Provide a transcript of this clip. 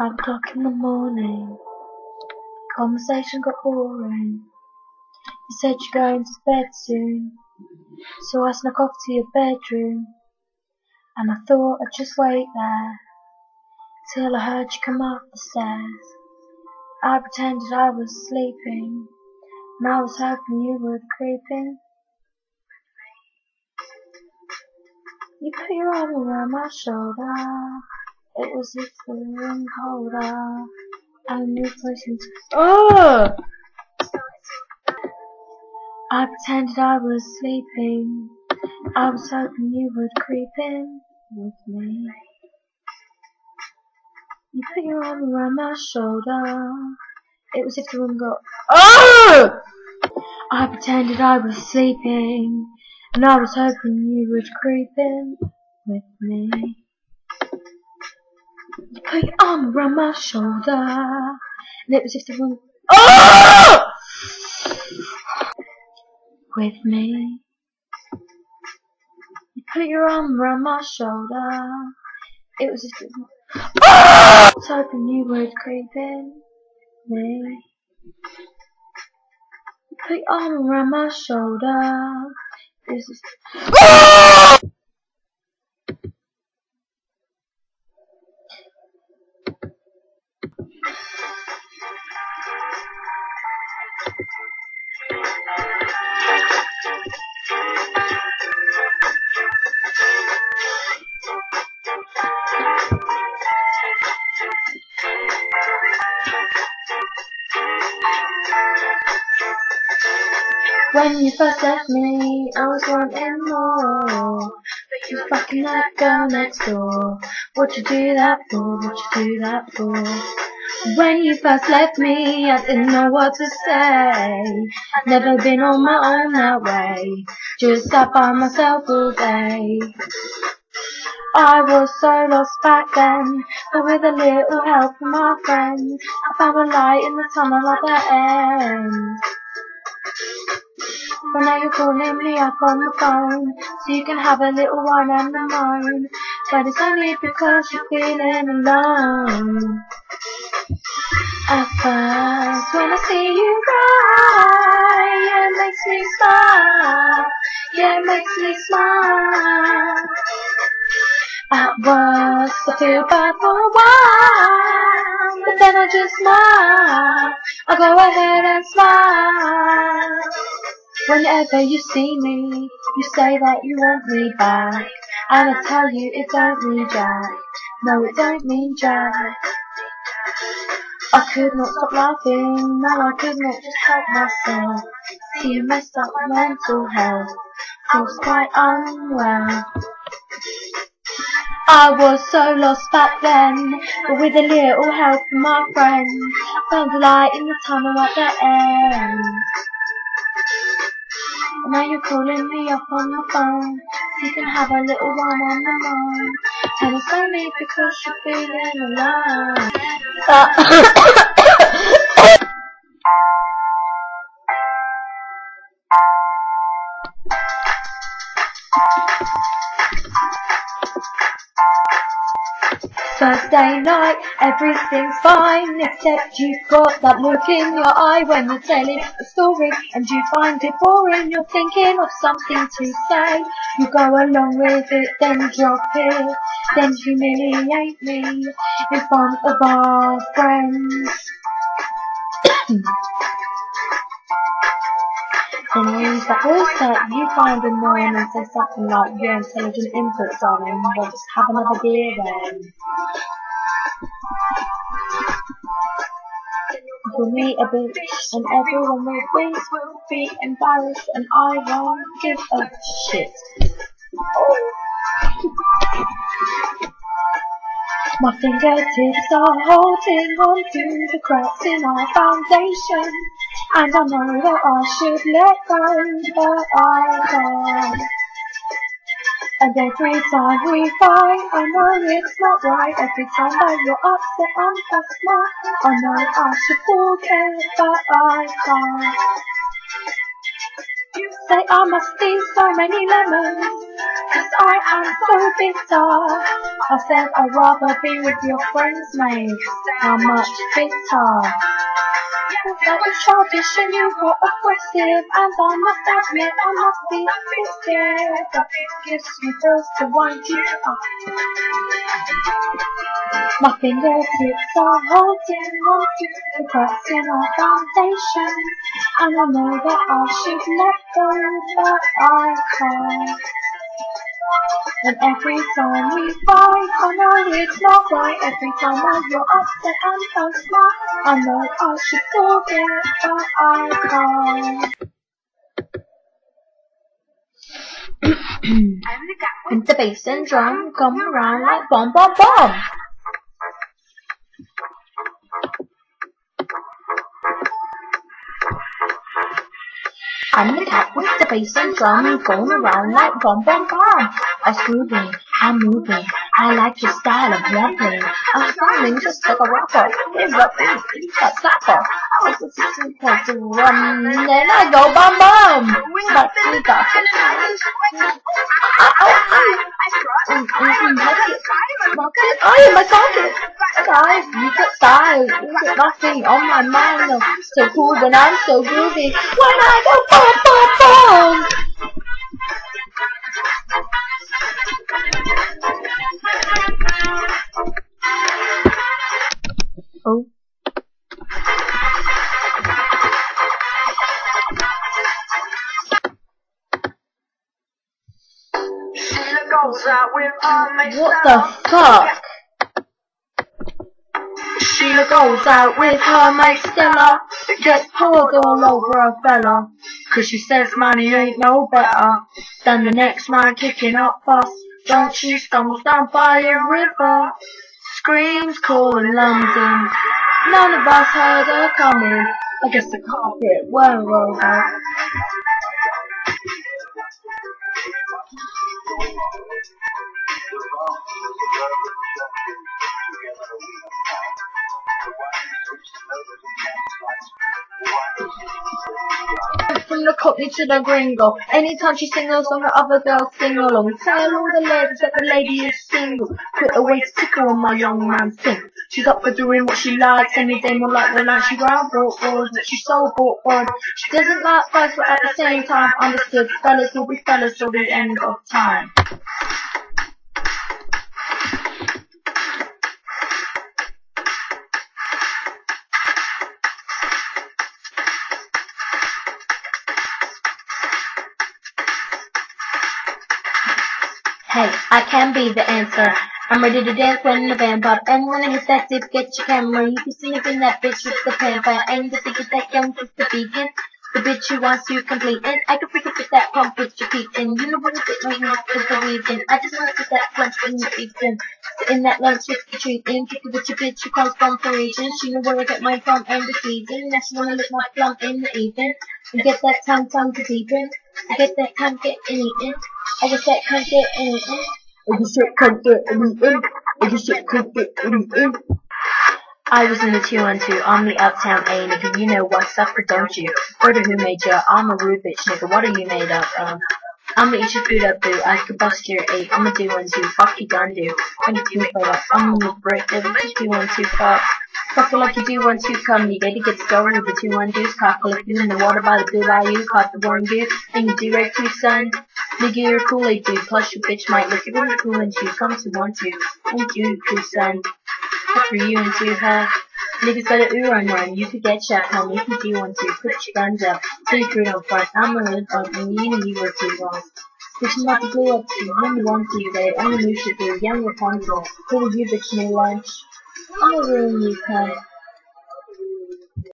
Five o'clock in the morning, conversation got boring. You said you're going to bed soon, so I snuck off to your bedroom. And I thought I'd just wait there till I heard you come up the stairs. I pretended I was sleeping, and I was hoping you would creep in. You put your arm around my shoulder. It was room colder. Uh, and you pushed me to. Oh! I pretended I was sleeping. I was hoping you would creep in with me. You put your arm around my shoulder. It was if the room got. Oh! I pretended I was sleeping. And I was hoping you would creep in with me. You put your arm around my shoulder, and it was just a room. Oh! Ah! With me. You put your arm around my shoulder. It was just a room. Ah! I was hoping you would creep in me. You put your arm around my shoulder. This is. When you first left me, I was wanting more. But you fucking that girl next door. What'd you do that for? What'd you do that for? When you first left me, I didn't know what to say. Never been on my own that way. Just sat by myself all day. I was so lost back then, but with a little help from my friends, I found a light in the tunnel at the end. But now you're calling me up on the phone, so you can have a little wine and a moan. But it's only because you're feeling alone. At first, when I see you cry, it makes me smile. Yeah, it makes me smile. At was I feel bad for a while, but then I just smile. I go ahead and smile. Whenever you see me, you say that you want me back. And I tell you it don't mean jack. No, it don't mean jack. I could not stop laughing, no, I could not just help myself. See you messed up mental health, feels quite unwell. I was so lost back then, but with a little help from my friends, I found a light in the tunnel at the end. And now you're calling me up on the phone, so you can have a little wine on the line. And it's only because you're feeling alone. First day night, everything's fine, except you've got that look in your eye when you're telling a story and you find it boring. You're thinking of something to say. You go along with it, then drop it, then humiliate me in front of our friends. Then use that voice that you find annoying and say something like, your intelligent input, darling, well just have another beer then. Call me a bitch, and everyone will be, will be embarrassed, and I won't give a shit. My fingertips are holding on to the cracks in our foundation. And I know that I should let go, but I can't. Every time we fight, oh, I know it's not right. Every time that you're upset and that's smart, oh, I know I should forget, but I can't. You say I must be so many lemons, cause I am so bitter. I said I'd rather be with your friends, mate, how much bitter. That was childish and you were aggressive And I must admit I must be addicted But it gives me thrills to wind you up My fingertips are holding on to the cracks in our foundation And I know that I should let go but I can't and every time we fight, I know it's not right. Every time I you're upset and don't smile, I know I should forget, but I can't. and the bass and drum come around like bomb, bomb, bomb. I'm the cat with the bass and drum going around like bomb, bomb, bomb. I grooving, I'm moving. I like your style of rapping. I'm sounding just like a rapper. It's a a slapper. To run and I go bomb, bomb. But we got Oh, in my pocket. Guys, you got style. You got nothing on my mind. So cool when I'm so groovy. When I go boom, boom, boom. What the fuck? Sheila goes out with her mate Stella, gets poured all over a fella, cause she says money ain't no better than the next man kicking up fuss. Don't she stumbles down by a river, screams calling London. None of us heard her coming, I guess the carpet well rolled out. From the cockney to the gringo, anytime she sings a song, the other girls sing along. Tell all the ladies that the lady is single. Put away to tickle on my young man sing. She's up for doing what she likes, any day more like the night she ground bought boys, but she's so bought boys. She doesn't like fights, but at the same time understood fellas will be fellas till the end of time. Hey, I can be the answer. I'm ready to dance when the band pop. And when I hit that dip, get your camera. You can see in that bitch with the pamper. And the thing is that young sister vegan. The bitch who wants to complete. And I can freak up with that pump with your feet. And you know what is it right now is the weekend. I just want to get that lunch in the evening. In that lunch with the treat. And kick it with your bitch who comes from Parisian. She know where I get mine from and the season. Now she wanna lick my plum in the evening. And get that tongue tongue to deepen. I get that cunt get eaten. I guess that cunt get eaten. I guess that cunt get eaten. I guess that cunt get eaten. I was in the 212, I'm the uptown A, nigga, you know what's up, or don't you? Brother who made ya, I'm a rude bitch, nigga, what are you made up of? Um? I'ma eat your food up, boo, I could bust your eight, I'ma do one two, fuck you done do. When you do for up, I'm gonna break, never just do one two, fuck. Fuck like you do one two, come, you gotta get started with the two one twos, cockle if you in the water by the blue bayou, caught the warm dude, and you do right too, son. Nigga, you're a Kool-Aid dude, plus your bitch might look you really cool and two, come to one two, and you, too, son. Good for you and two, huh? Ooh run run, you could get shot, homie, if you do want to. Put your guns up, till you crew don't front. I'm a little bug, and you know you were too wrong. Bitch, I'm about to blow up to you, one to you, babe, only you should do, young Rapunzel. Who will you bitch me lunch? I'ma ruin you, cunt.